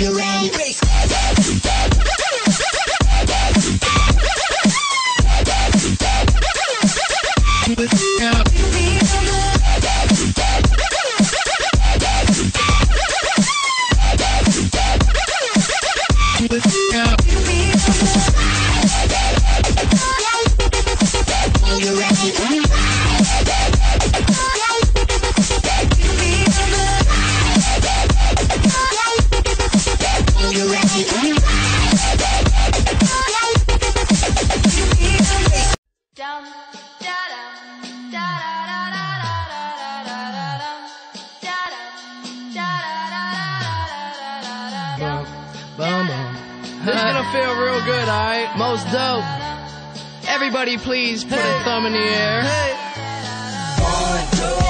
you ready? phone. Boom, boom. This gonna feel real good, alright? Most dope. Everybody please put hey. a thumb in the air. Hey. One, two,